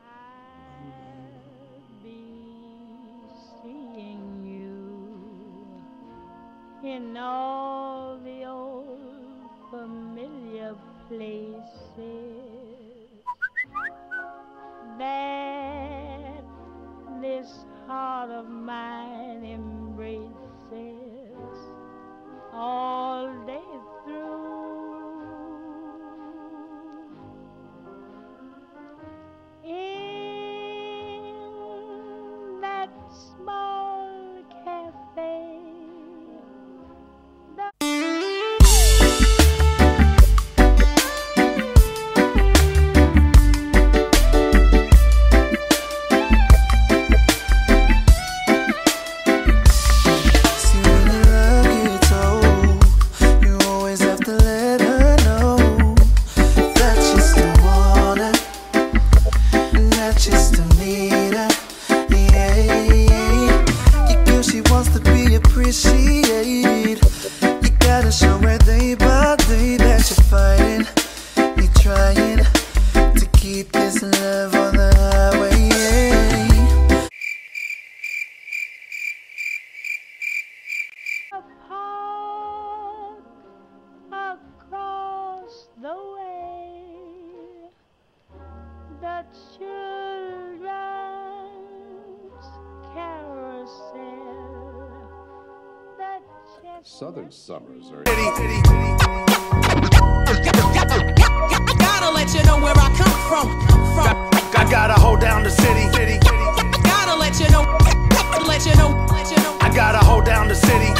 I'll be seeing you in all the old familiar places. That this heart of mine embraces you girl she wants to be appreciated. You gotta show her day by day that you're fighting, you're trying to keep this love on the highway. Across the way. The children's Southern summers are. Gotta let you know where I come from. From. I gotta hold down the city. Gotta let you know. Let you know. Let you know. I gotta hold down the city.